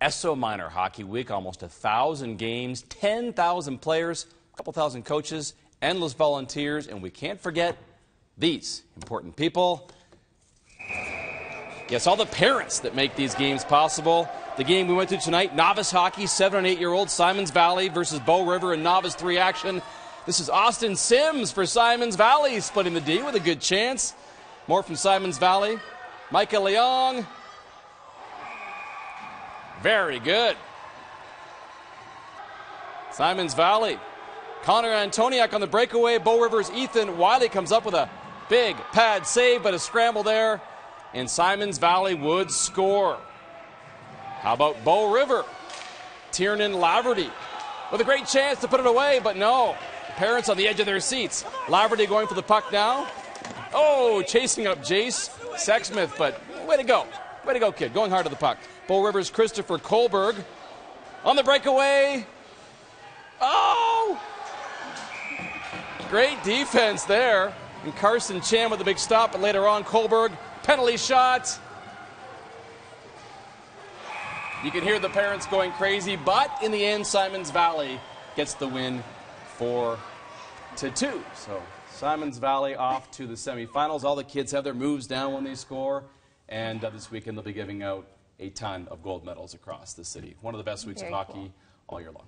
Esso Minor Hockey Week, almost a thousand games, 10,000 players, a couple thousand coaches, endless volunteers, and we can't forget these important people. Yes, all the parents that make these games possible. The game we went to tonight, novice hockey, seven and eight year old Simons Valley versus Bow River in novice three action. This is Austin Sims for Simons Valley, splitting the D with a good chance. More from Simons Valley. Micah Leong. Very good. Simons Valley. Connor Antoniak on the breakaway. Bow Rivers Ethan Wiley comes up with a big pad save, but a scramble there. And Simons Valley would score. How about Bow River? Tiernan Laverty with a great chance to put it away, but no. The parents on the edge of their seats. Laverty going for the puck now. Oh, chasing up Jace Sexsmith, but way to go. Way to go, kid. Going hard to the puck. Bow Rivers Christopher Kohlberg on the breakaway. Oh! Great defense there. And Carson Chan with a big stop, but later on, Kohlberg, penalty shot. You can hear the parents going crazy, but in the end, Simons Valley gets the win four to two. So Simons Valley off to the semifinals. All the kids have their moves down when they score, and uh, this weekend they'll be giving out a ton of gold medals across the city. One of the best weeks Very of hockey cool. all year long.